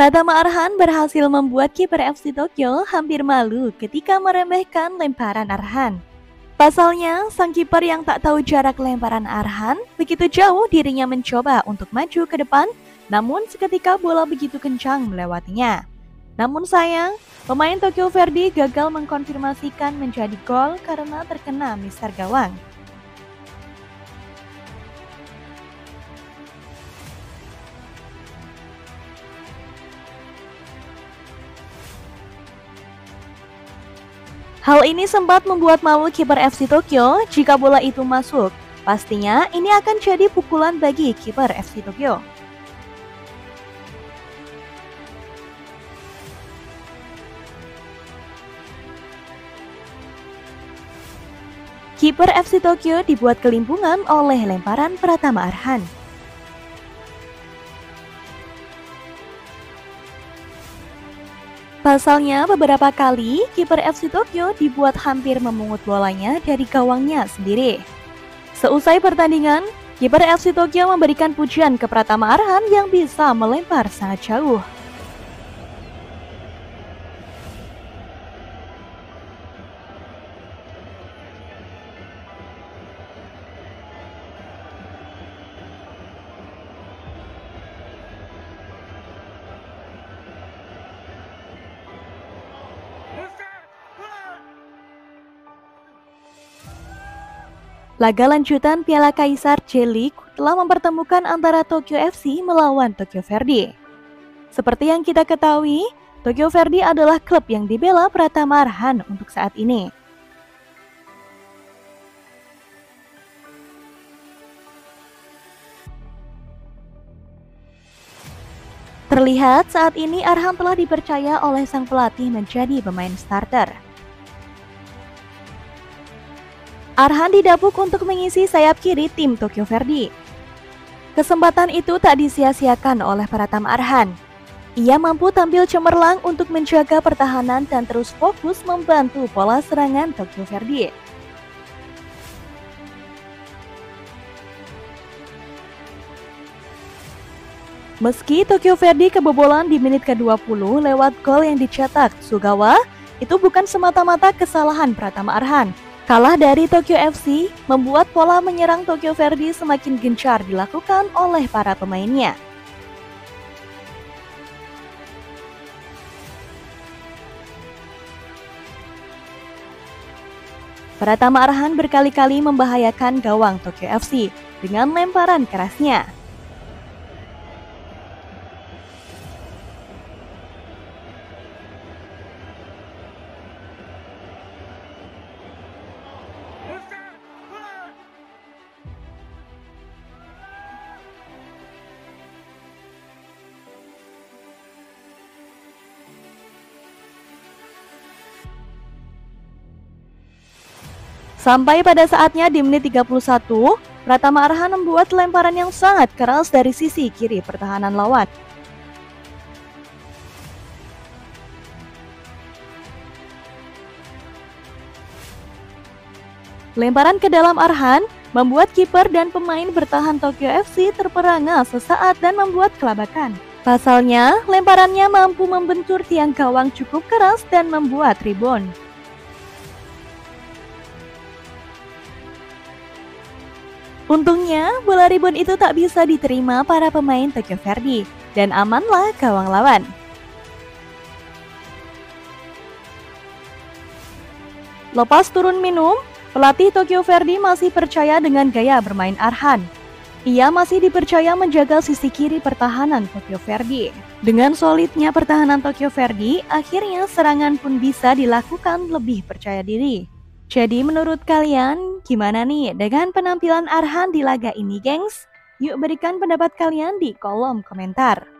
Pratama Arhan berhasil membuat kiper FC Tokyo hampir malu ketika meremehkan lemparan Arhan. Pasalnya, sang kiper yang tak tahu jarak lemparan Arhan, begitu jauh dirinya mencoba untuk maju ke depan, namun seketika bola begitu kencang melewatinya. Namun sayang, pemain Tokyo Verdy gagal mengkonfirmasikan menjadi gol karena terkena mister gawang. Hal ini sempat membuat malu kiper FC Tokyo jika bola itu masuk. Pastinya ini akan jadi pukulan bagi kiper FC Tokyo. Kiper FC Tokyo dibuat kelimpungan oleh lemparan Pratama Arhan. Pasalnya, beberapa kali kiper FC Tokyo dibuat hampir memungut bolanya dari gawangnya sendiri. Seusai pertandingan, kiper FC Tokyo memberikan pujian ke Pratama Arhan yang bisa melempar sangat jauh. Laga lanjutan Piala Kaisar J-League telah mempertemukan antara Tokyo FC melawan Tokyo Verdy. Seperti yang kita ketahui, Tokyo Verdy adalah klub yang dibela Pratama Arhan untuk saat ini. Terlihat saat ini Arhan telah dipercaya oleh sang pelatih menjadi pemain starter. Arhan didapuk untuk mengisi sayap kiri tim Tokyo Verdy. Kesempatan itu tak disia-siakan oleh Pratam Arhan. Ia mampu tampil cemerlang untuk menjaga pertahanan dan terus fokus membantu pola serangan Tokyo Verdy. Meski Tokyo Verdy kebobolan di menit ke-20 lewat gol yang dicetak Sugawa, itu bukan semata-mata kesalahan Pratama Arhan, Kalah dari Tokyo FC membuat pola menyerang Tokyo Verdy semakin gencar dilakukan oleh para pemainnya. Pratama Arhan berkali-kali membahayakan gawang Tokyo FC dengan lemparan kerasnya. Sampai pada saatnya di menit 31, Pratama Arhan membuat lemparan yang sangat keras dari sisi kiri pertahanan lawan. Lemparan ke dalam Arhan membuat kiper dan pemain bertahan Tokyo FC terperangah sesaat dan membuat kelabakan. Pasalnya, lemparannya mampu membentur tiang gawang cukup keras dan membuat ribon. Untungnya, bola ribon itu tak bisa diterima para pemain Tokyo Verdy dan amanlah gawang lawan. Lepas turun minum, pelatih Tokyo Verdy masih percaya dengan gaya bermain Arhan. Ia masih dipercaya menjaga sisi kiri pertahanan Tokyo Verdy. Dengan solidnya pertahanan Tokyo Verdy, akhirnya serangan pun bisa dilakukan lebih percaya diri. Jadi menurut kalian gimana nih dengan penampilan Arhan di laga ini gengs? Yuk berikan pendapat kalian di kolom komentar.